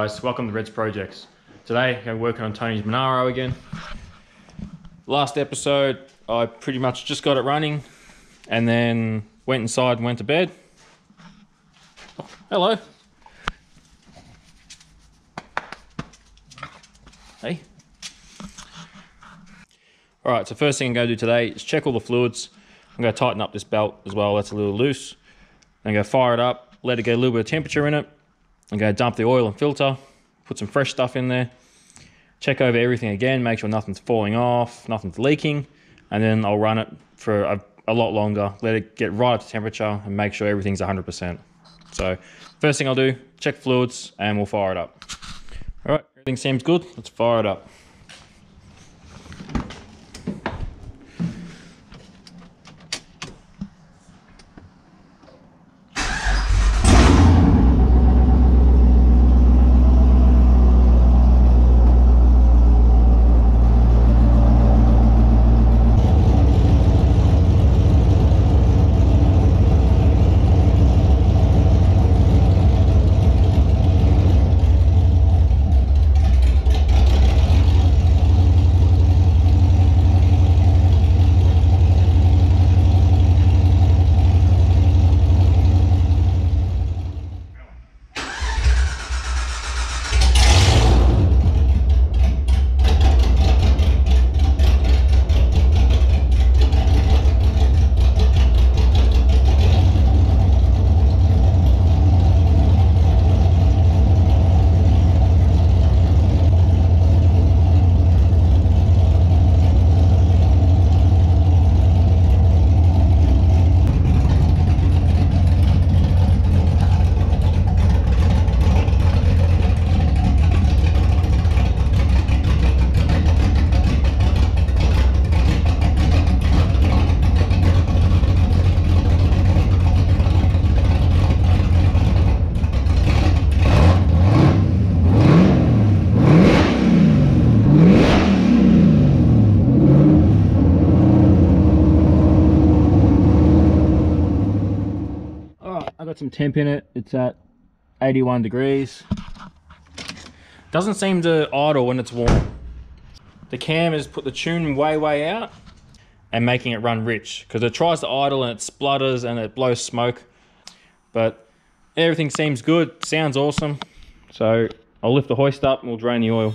guys, welcome to Reds Projects. Today I'm working on Tony's Monaro again. Last episode I pretty much just got it running and then went inside and went to bed. Hello. Hey. Alright, so first thing I'm going to do today is check all the fluids. I'm going to tighten up this belt as well, that's a little loose. I'm going to fire it up, let it get a little bit of temperature in it. I'm going to dump the oil and filter, put some fresh stuff in there, check over everything again, make sure nothing's falling off, nothing's leaking, and then I'll run it for a, a lot longer, let it get right up to temperature and make sure everything's 100%. So first thing I'll do, check fluids and we'll fire it up. All right, everything seems good, let's fire it up. got some temp in it. It's at 81 degrees. Doesn't seem to idle when it's warm. The cam has put the tune way, way out and making it run rich because it tries to idle and it splutters and it blows smoke. But everything seems good, sounds awesome. So I'll lift the hoist up and we'll drain the oil.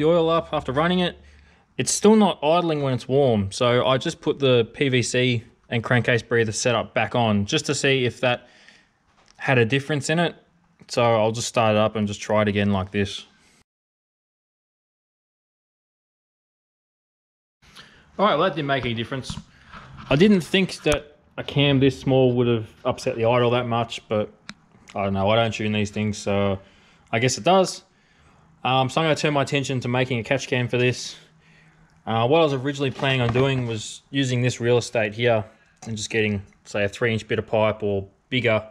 the oil up after running it. It's still not idling when it's warm, so I just put the PCV and crankcase breather setup back on just to see if that had a difference in it. So I'll just start it up and just try it again like this. All right, well that didn't make any difference. I didn't think that a cam this small would have upset the idle that much, but I don't know. I don't tune these things, so I guess it does. Um, so I'm going to turn my attention to making a catch can for this. Uh, what I was originally planning on doing was using this real estate here and just getting, say, a three inch bit of pipe or bigger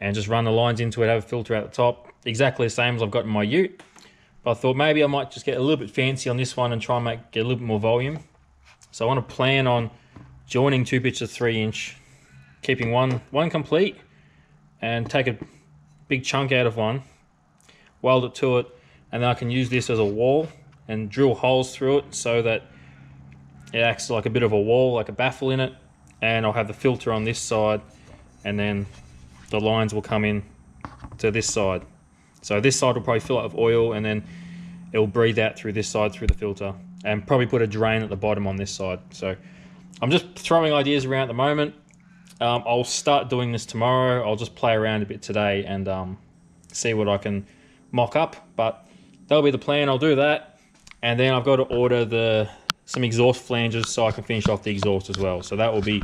and just run the lines into it, have a filter at the top. Exactly the same as I've got in my ute. But I thought maybe I might just get a little bit fancy on this one and try and make get a little bit more volume. So I want to plan on joining two bits of three inch, keeping one one complete, and take a big chunk out of one, weld it to it, and then I can use this as a wall and drill holes through it so that it acts like a bit of a wall, like a baffle in it, and I'll have the filter on this side, and then the lines will come in to this side. So this side will probably fill up with oil, and then it'll breathe out through this side through the filter, and probably put a drain at the bottom on this side. So I'm just throwing ideas around at the moment. Um, I'll start doing this tomorrow. I'll just play around a bit today and um, see what I can mock up. But that'll be the plan. I'll do that, and then I've got to order the some exhaust flanges so I can finish off the exhaust as well. So that will be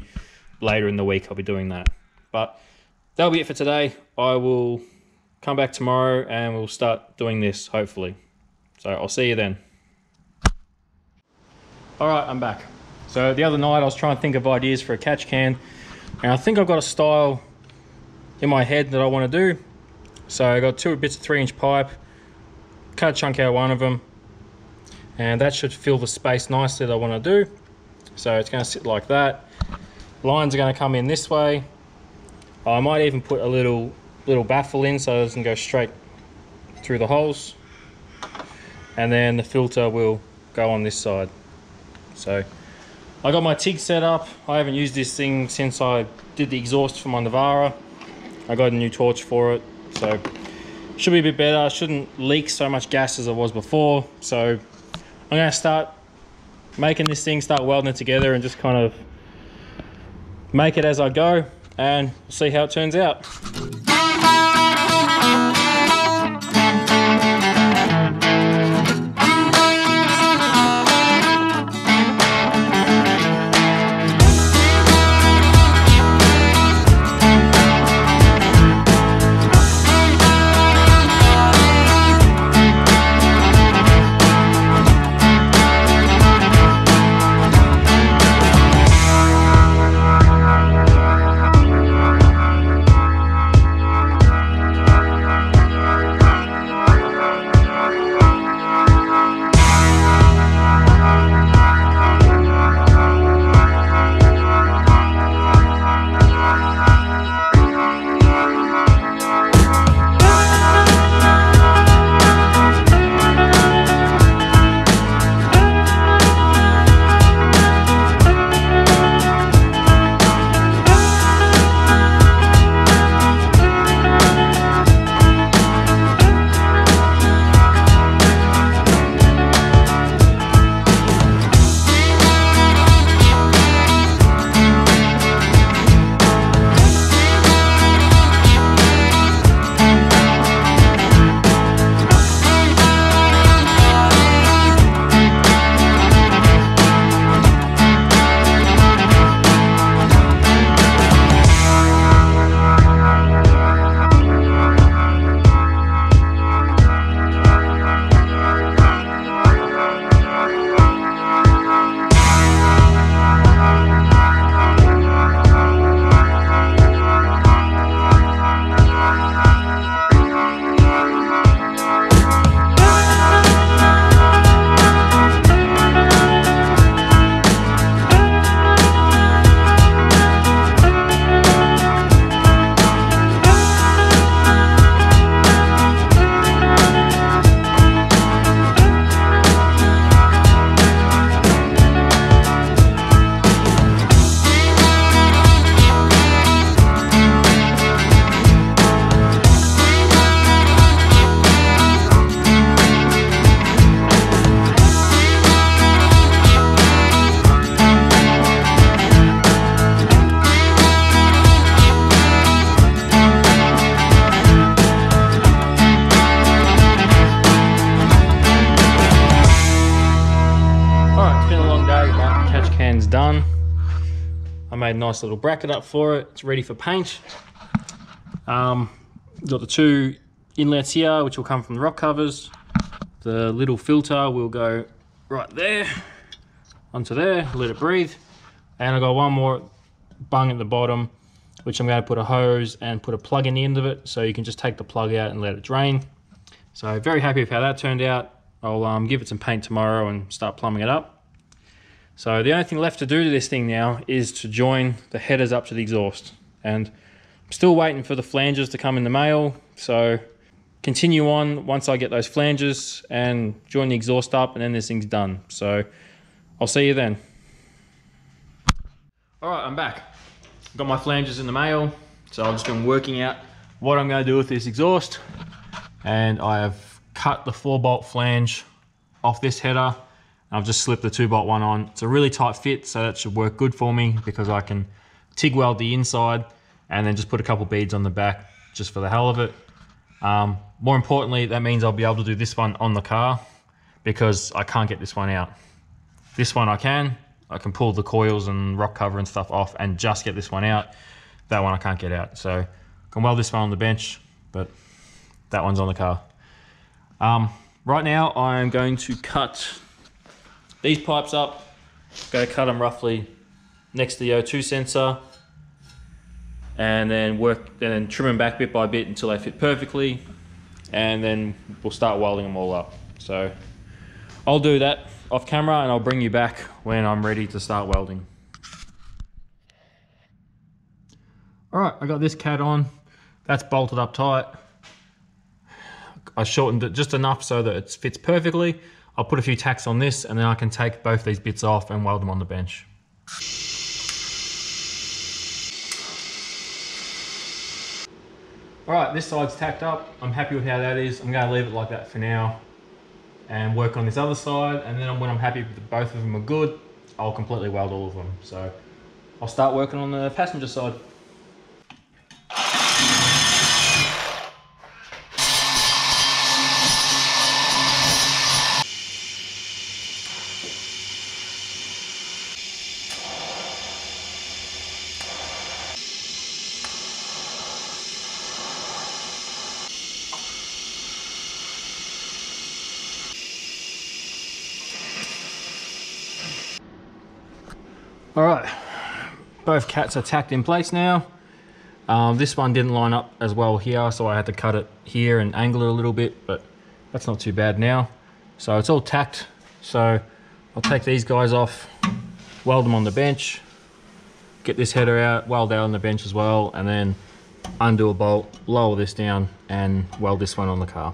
later in the week. I'll be doing that. But that'll be it for today. I will come back tomorrow and we'll start doing this hopefully. So I'll see you then. All right, I'm back. So the other night I was trying to think of ideas for a catch can and I think I've got a style in my head that I want to do. So I got two bits of three inch pipe, cut a chunk out one of them, and that should fill the space nicely that I want to do. So it's going to sit like that. Lines are going to come in this way. I might even put a little little baffle in so it doesn't go straight through the holes. And then the filter will go on this side. So I got my TIG set up. I haven't used this thing since I did the exhaust for my Navara. I got a new torch for it, so should be a bit better. Shouldn't leak so much gas as it was before. So I'm gonna start making this thing, start welding it together and just kind of make it as I go and see how it turns out. Made a nice little bracket up for it. It's ready for paint. Um, got the two inlets here, which will come from the rock covers. The little filter will go right there, onto there, let it breathe. And I've got one more bung at the bottom, which I'm going to put a hose and put a plug in the end of it, so you can just take the plug out and let it drain. So very happy with how that turned out. I'll um, give it some paint tomorrow and start plumbing it up. So the only thing left to do to this thing now is to join the headers up to the exhaust. And I'm still waiting for the flanges to come in the mail. So continue on once I get those flanges and join the exhaust up and then this thing's done. So I'll see you then. All right, I'm back. Got my flanges in the mail. So I've just been working out what I'm gonna do with this exhaust. And I have cut the four bolt flange off this header. I've just slipped the two bolt one on. It's a really tight fit, so that should work good for me because I can TIG weld the inside and then just put a couple beads on the back just for the hell of it. Um, more importantly, that means I'll be able to do this one on the car because I can't get this one out. This one I can. I can pull the coils and rock cover and stuff off and just get this one out. That one I can't get out. So I can weld this one on the bench, but that one's on the car. Um, right now I'm going to cut these pipes up. To cut them roughly next to the O2 sensor and then work and then trim them back bit by bit until they fit perfectly and then we'll start welding them all up. So I'll do that off camera and I'll bring you back when I'm ready to start welding. All right I got this cat on. That's bolted up tight. I shortened it just enough so that it fits perfectly I'll put a few tacks on this and then I can take both these bits off and weld them on the bench All right, this side's tacked up. I'm happy with how that is. I'm gonna leave it like that for now and work on this other side. And then when I'm happy both of them are good, I'll completely weld all of them. So I'll start working on the passenger side. All right, both cats are tacked in place now. Um, this one didn't line up as well here, so I had to cut it here and angle it a little bit, but that's not too bad now. So it's all tacked. So I'll take these guys off, weld them on the bench, get this header out, weld out on the bench as well, and then undo a bolt, lower this down, and weld this one on the car.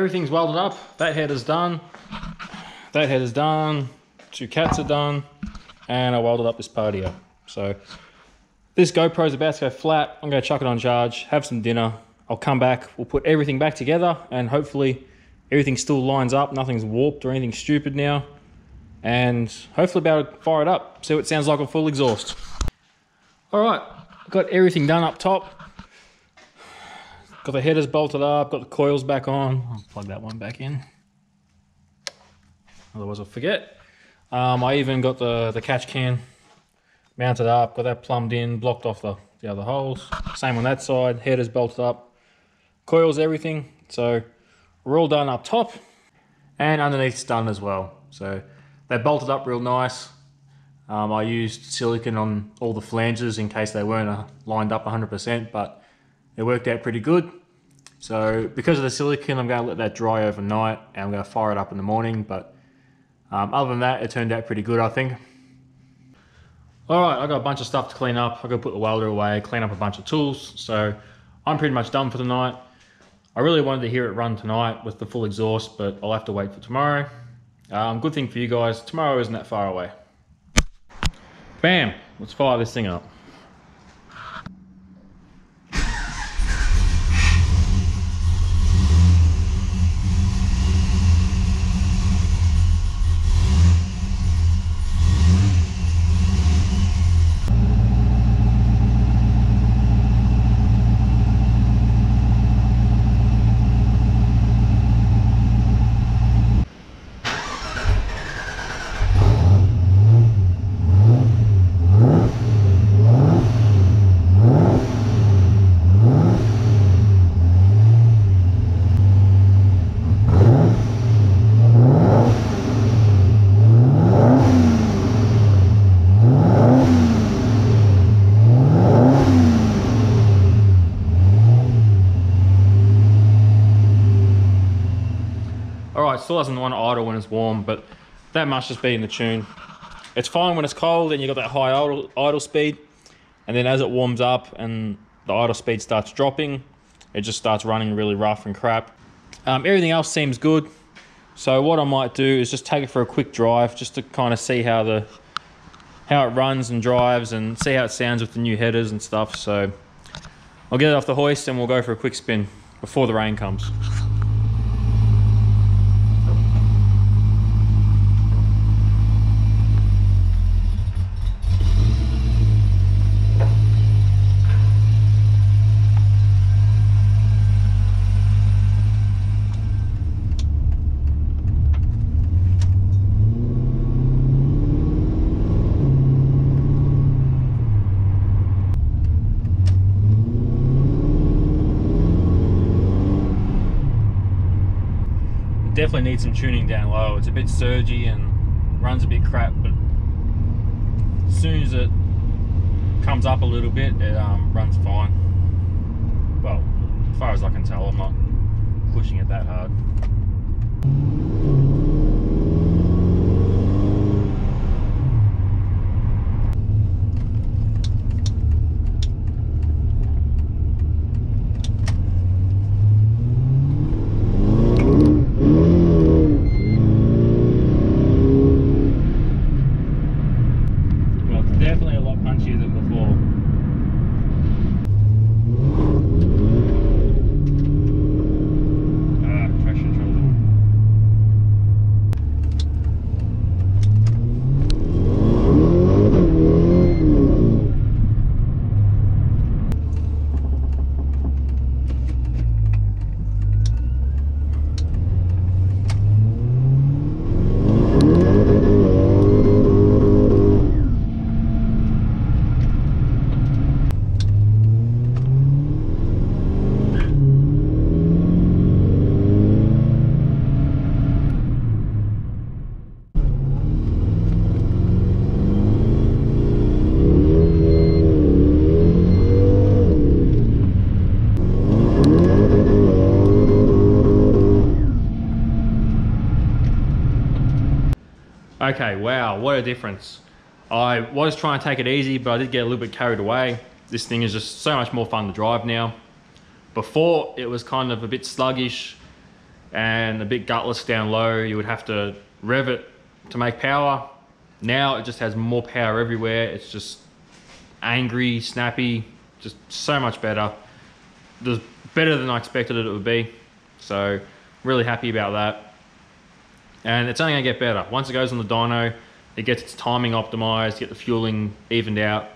Everything's welded up. That head is done. That head is done. Two cats are done. And I welded up this part here. So this GoPro's about to go flat. I'm gonna chuck it on charge, have some dinner. I'll come back, we'll put everything back together and hopefully everything still lines up, nothing's warped or anything stupid now. And hopefully able to fire it up, see what it sounds like on full exhaust. All right, got everything done up top. Got the headers bolted up, got the coils back on. I'll plug that one back in. Otherwise I'll forget. Um, I even got the, the catch can mounted up, got that plumbed in, blocked off the, the other holes. Same on that side, headers bolted up, coils, everything. So we're all done up top and underneath's done as well. So they bolted up real nice. Um, I used silicon on all the flanges in case they weren't uh, lined up 100%, but it worked out pretty good. So because of the silicon, I'm going to let that dry overnight and I'm going to fire it up in the morning. But um, other than that, it turned out pretty good, I think. All right, I got a bunch of stuff to clean up. I got to put the welder away, clean up a bunch of tools. So I'm pretty much done for the night. I really wanted to hear it run tonight with the full exhaust, but I'll have to wait for tomorrow. Um, good thing for you guys, tomorrow isn't that far away. Bam, let's fire this thing up. Still doesn't want to idle when it's warm, but that must just be in the tune. It's fine when it's cold and you've got that high idle, idle speed, and then as it warms up and the idle speed starts dropping, it just starts running really rough and crap. Um, everything else seems good, so what I might do is just take it for a quick drive, just to kind of see how the how it runs and drives and see how it sounds with the new headers and stuff. So I'll get it off the hoist and we'll go for a quick spin before the rain comes. Definitely needs some tuning down low. It's a bit surgy and runs a bit crap, but as soon as it comes up a little bit, it um, runs fine. Well, as far as I can tell, I'm not pushing it that hard. Well, it's definitely a lot punchier than before. Ah, traction control. Okay, wow, what a difference. I was trying to take it easy, but I did get a little bit carried away. This thing is just so much more fun to drive now. Before, it was kind of a bit sluggish and a bit gutless down low. You would have to rev it to make power. Now it just has more power everywhere. It's just angry, snappy, just so much better. It better than I expected it would be. So Really happy about that. And it's only gonna get better. Once it goes on the dyno, it gets its timing optimized, get the fueling evened out.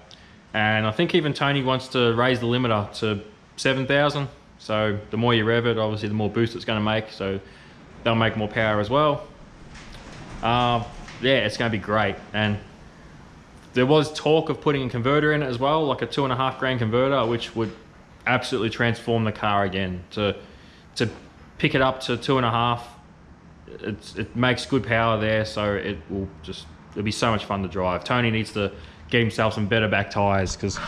And I think even Tony wants to raise the limiter to 7,000. So the more you rev it, obviously the more boost it's gonna make. So they'll make more power as well. Uh, yeah, it's gonna be great. And there was talk of putting a converter in it as well, like a two and a half grand converter, which would absolutely transform the car again. To to pick it up to two and a half, it's, it makes good power there, so it will just it'll be so much fun to drive. Tony needs to get himself some better back tires because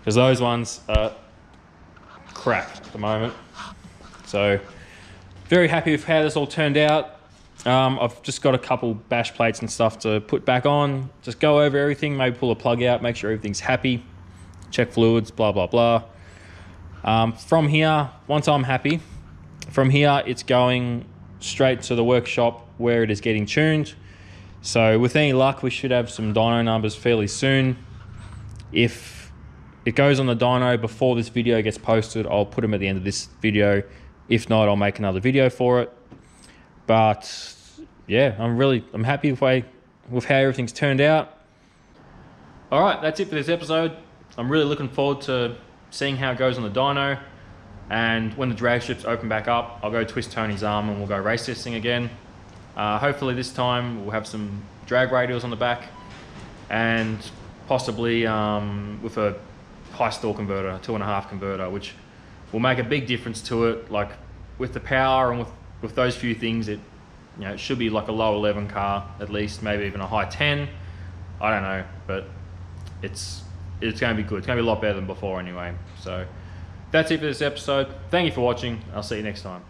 because those ones are crap at the moment. So very happy with how this all turned out. Um, I've just got a couple bash plates and stuff to put back on. Just go over everything, maybe pull a plug out, make sure everything's happy, check fluids, blah, blah, blah. Um, from here, once I'm happy, from here it's going straight to the workshop where it is getting tuned. So with any luck, we should have some dyno numbers fairly soon. If it goes on the dyno before this video gets posted, I'll put them at the end of this video. If not, I'll make another video for it. But yeah, I'm really I'm happy with way with how everything's turned out. All right, that's it for this episode. I'm really looking forward to seeing how it goes on the dyno. And when the drag strips open back up, I'll go twist Tony's arm and we'll go race testing again. Uh, hopefully this time we'll have some drag radials on the back and possibly um, with a high stall converter, two and a half converter, which will make a big difference to it. Like with the power and with with those few things, it you know it should be like a low 11 car at least, maybe even a high 10. I don't know, but it's it's going to be good. It's going to be a lot better than before anyway. So that's it for this episode. Thank you for watching. I'll see you next time.